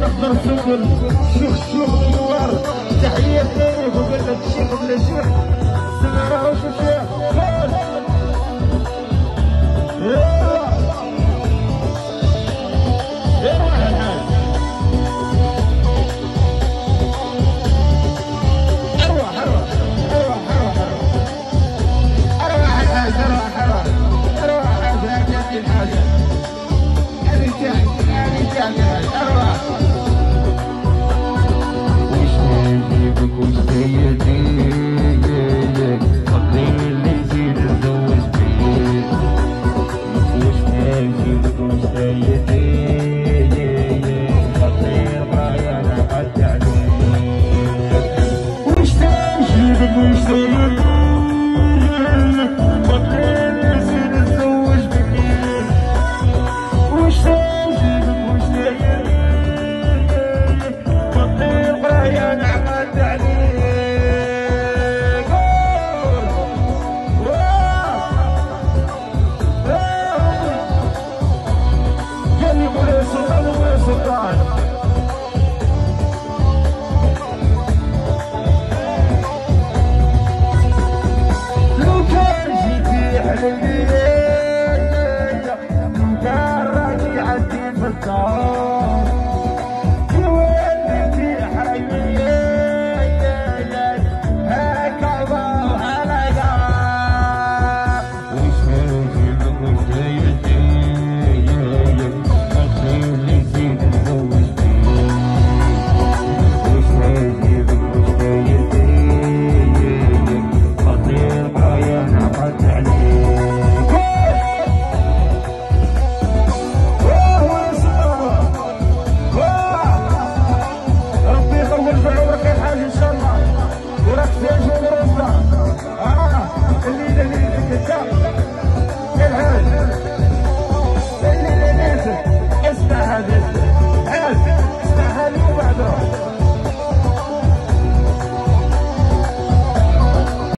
نقدر شوخ شوخ نوار تحية ليك وقال لك بلا شيخ سمعنا day.